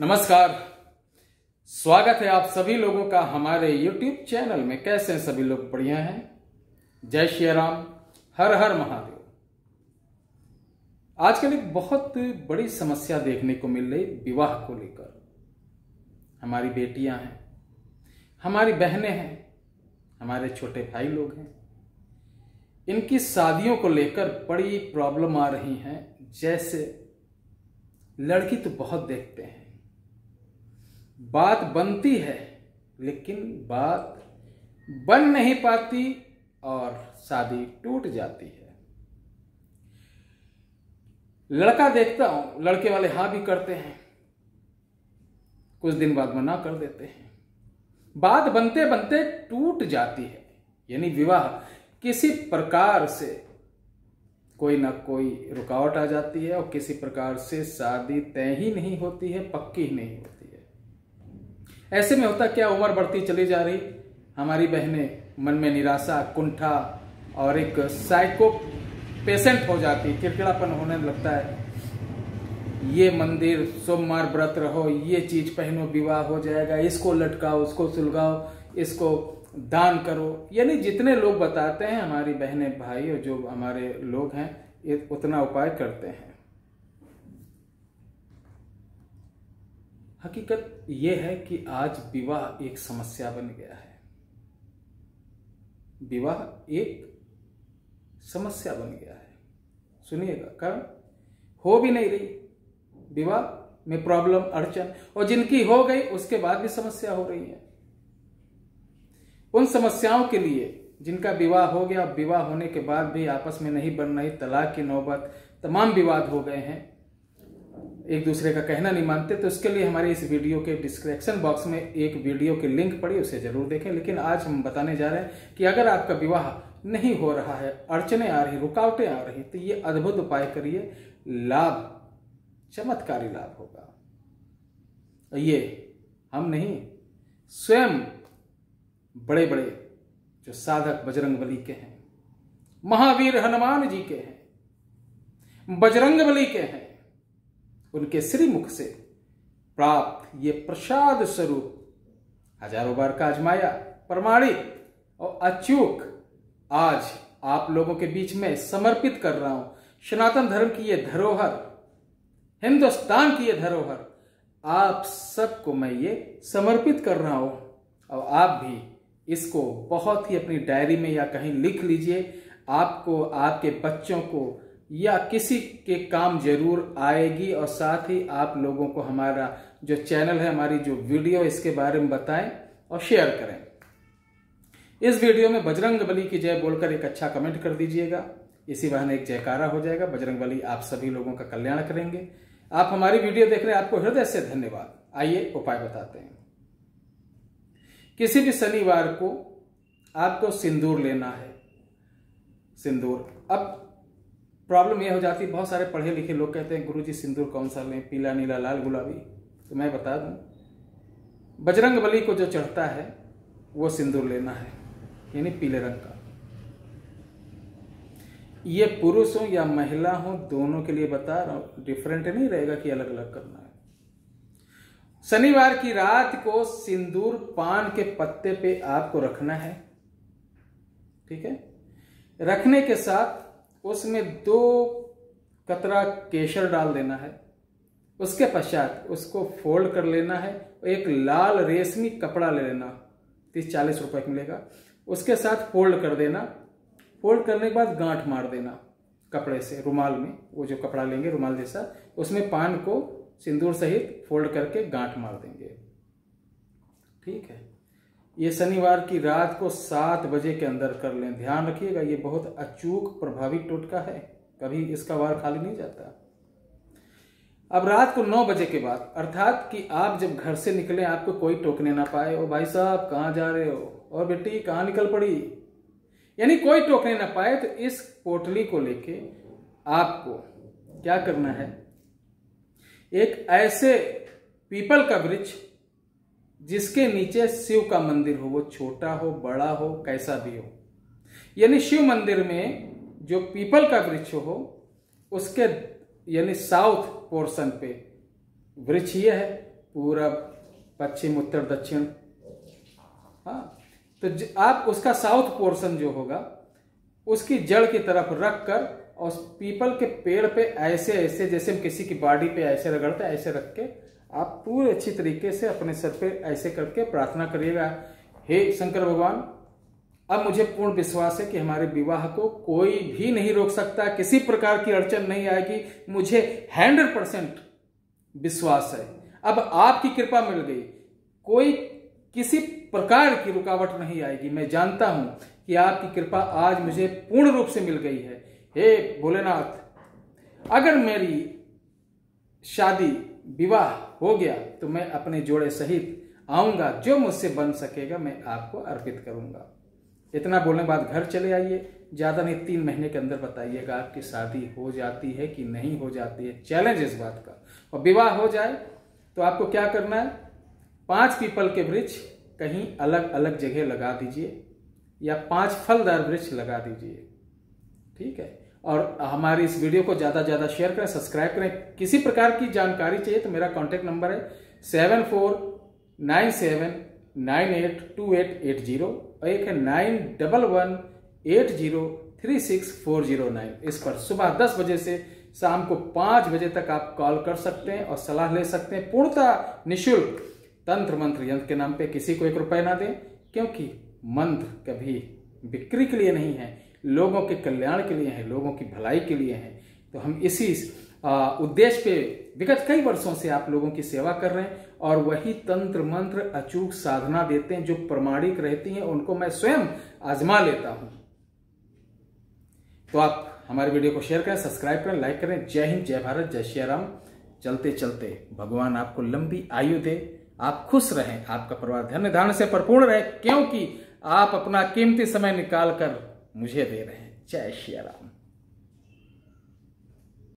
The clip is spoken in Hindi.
नमस्कार। स्वागत है आप सभी लोगों का हमारे YouTube चैनल में। कैसे हैं सभी लोग? बढ़िया हैं? जय श्री राम। हर हर महादेव। आजकल एक बहुत बड़ी समस्या देखने को मिल रही विवाह को लेकर। हमारी बेटियाँ हैं, हमारी बहनें हैं, हमारे छोटे भाई लोग हैं। इनकी शादियों को लेकर बड़ी प्रॉब्लम आ रही हैं। जैसे लड़की तो बहुत देखते हैं। बात बनती है, लेकिन बात बन नहीं पाती और शादी टूट जाती है। लड़का देखता हूँ, लड़के वाले हाँ भी करते हैं। कुछ दिन बाद मना कर देते हैं। बात बनते बनते टूट जाती है, यानी विवाह किसी प्रकार से कोई ना कोई रुकावट आ जाती है और किसी प्रकार से शादी तय ही नहीं होती है, पक्की ही नहीं होती। ऐसे में होता क्या, उम्र बढ़ती चली जा रही। हमारी बहनें मन में निराशा, कुंठा और एक साइको पेशेंट हो जाती चिड़चिड़ापन होने लगता है। ये मंदिर, सोमवार व्रत रहो, ये चीज़ पहनो, विवाह हो जाएगा, इसको लटकाओ, उसको सुलगाओ, इसको दान करो। यानी जितने लोग बताते हैं, हमारी बहनें, भाई और जो हमारे लोग हैं उतना उपाय करते हैं। हकीकत यह है कि आज विवाह एक समस्या बन गया है। विवाह एक समस्या बन गया है। सुनिएगा, कारण? हो भी नहीं रही। विवाह में प्रॉब्लम, अड़चन, और जिनकी हो गई, उसके बाद भी समस्या हो रही है। उन समस्याओं के लिए जिनका विवाह हो गया, विवाह होने के बाद भी आपस में नहीं बन रही तलाक की नौबत, तमाम विवाद हो गए हैं। एक दूसरे का कहना नहीं मानते तो उसके लिए हमारे इस वीडियो के डिस्क्रिप्शन बॉक्स में एक वीडियो के लिंक पड़ी, उसे ज़रूर देखें। लेकिन आज हम बताने जा रहे हैं कि अगर आपका विवाह नहीं हो रहा है, अड़चने आ रही, रुकावटें आ रही तो ये अद्भुत उपाय करिए। लाभ, चमत्कारी लाभ होगा। ये हम नहीं, स्वयं बड़े बड़े जो साधक बजरंग बली के हैं, महावीर हनुमान जी के हैं बजरंग बली के हैं उनके श्रीमुख से प्राप्त ये प्रसाद स्वरूप हज़ारों बार का आजमाया प्रमाणित और अचूक आज आप लोगों के बीच में समर्पित कर रहा हूँ। सनातन धर्म की यह धरोहर, हिंदुस्तान की यह धरोहर, आप सबको मैं ये समर्पित कर रहा हूँ। और आप भी इसको बहुत ही अपनी डायरी में या कहीं लिख लीजिए। आपको, आपके बच्चों को या किसी के काम ज़रूर आएगी और साथ ही आप लोगों को हमारा जो चैनल है, हमारी जो वीडियो इसके बारे में बताएँ और शेयर करें। इस वीडियो में बजरंग बली की जय बोलकर एक अच्छा कमेंट कर दीजिएगा। इसी बहाने एक जयकारा हो जाएगा। बजरंग बली आप सभी लोगों का कल्याण करेंगे। आप हमारी वीडियो देख रहे हैं। आपको हृदय से धन्यवाद। आइए, उपाय बताते हैं। किसी भी शनिवार को आपको सिंदूर लेना है। सिंदूर। अब प्रॉब्लम यह हो जाती है, बहुत सारे पढ़े लिखे लोग कहते हैं, गुरुजी सिंदूर कौन सा लें, पीला, नीला, लाल, गुलाबी। तो मैं बता दूँ, बजरंग बली को जो चढ़ता है, वो सिंदूर लेना है, यानी पीले रंग का। ये पुरुष हो या महिला हो, दोनों के लिए बता रहा हूँ डिफरेंट नहीं रहेगा कि अलग अलग करना है। शनिवार की रात को सिंदूर पान के पत्ते पे आपको रखना है, ठीक है? रखने के साथ उसमें दो कतरा केशर डाल देना है, उसके पश्चात उसको फोल्ड कर लेना है, एक लाल रेशमी कपड़ा ले लेना, तीस चालीस रुपए का मिलेगा, उसके साथ फोल्ड कर देना, फोल्ड करने के बाद गांठ मार देना कपड़े से, रुमाल में, वो जो कपड़ा लेंगे, रुमाल जैसा, उसमें पान को सिंदूर सहित फोल्ड करके गांठ मार देंगे। ठीक है? ये शनिवार की रात को सात बजे के अंदर कर लें। ध्यान रखिएगा, ये बहुत अचूक, प्रभावी टोटका है। कभी इसका वार खाली नहीं जाता। अब रात को नौ बजे के बाद, अर्थात कि आप जब घर से निकले, आपको कोई टोकने ना पाए, ओ भाई साहब, कहाँ जा रहे हो? और बेटी, कहाँ निकल पड़ी? यानी कोई टोकने ना पाए तो इस पोटली को लेके आपको क्या करना है? एक ऐसे पीपल का वृक्ष जिसके नीचे शिव का मंदिर हो, वो छोटा हो, बड़ा हो, कैसा भी हो। यानी शिव मंदिर में जो पीपल का वृक्ष हो, उसके यानी साउथ पोर्शन पे वृक्ष ये है पूरब पश्चिम, उत्तर, दक्षिण। हाँ तो आप उसका साउथ पोर्शन जो होगा, उसकी जड़ की तरफ़ रख कर और पीपल के पेड़ पे ऐसे ऐसे जैसे हम किसी की बॉडी पे ऐसे रगड़ते, ऐसे रख के आप पूरे अच्छी तरीके से अपने सर पे ऐसे करके प्रार्थना करिएगा, हे शंकर भगवान, अब मुझे पूर्ण विश्वास है कि हमारे विवाह को कोई भी नहीं रोक सकता, किसी प्रकार की अड़चन नहीं आएगी। मुझे हंड्रेड परसेंट विश्वास है। अब आपकी कृपा मिल गई। कोई किसी प्रकार की रुकावट नहीं आएगी। मैं जानता हूँ कि आपकी कृपा आज मुझे पूर्ण रूप से मिल गई है। हे भोलेनाथ, अगर मेरी शादी विवाह हो गया तो मैं अपने जोड़े सहित आऊँगा। जो मुझसे बन सकेगा, मैं आपको अर्पित करूँगा। इतना बोलने के बाद घर चले आइए। ज़्यादा नहीं, तीन महीने के अंदर बताइएगा आपकी शादी हो जाती है कि नहीं हो जाती है। चैलेंज इस बात का। और विवाह हो जाए तो आपको क्या करना है? पाँच पीपल के वृक्ष कहीं अलग अलग जगह लगा दीजिए, या पाँच फलदार वृक्ष लगा दीजिए। ठीक है? और हमारी इस वीडियो को ज़्यादा से ज़्यादा शेयर करें सब्सक्राइब करें। किसी प्रकार की जानकारी चाहिए तो मेरा कॉन्टेक्ट नंबर है seven four nine seven nine eight two eight eight zero और एक है nine double one eight zero three six four zero nine इस पर सुबह दस बजे से शाम को पाँच बजे तक आप कॉल कर सकते हैं और सलाह ले सकते हैं। पूर्णतः निःशुल्क तंत्र मंत्र यंत्र के नाम पे किसी को एक रुपए ना दें, क्योंकि मंत्र कभी बिक्री के लिए नहीं है। लोगों के कल्याण के लिए है, लोगों की भलाई के लिए है। तो हम इसी उद्देश्य पे विगत कई वर्षों से आप लोगों की सेवा कर रहे हैं और वही तंत्र मंत्र अचूक साधना देते हैं जो प्रमाणिक रहती हैं, उनको मैं स्वयं आजमा लेता हूँ। तो आप हमारे वीडियो को शेयर करें, सब्सक्राइब करें, लाइक करें। जय हिंद, जय भारत, जय श्री राम। चलते चलते, भगवान आपको लंबी आयु दे, आप खुश रहें, आपका परिवार धन्य धारण से परिपूर्ण रहे, क्योंकि आप अपना कीमती समय निकाल कर मुझे दे रहे हैं। जय श्री राम।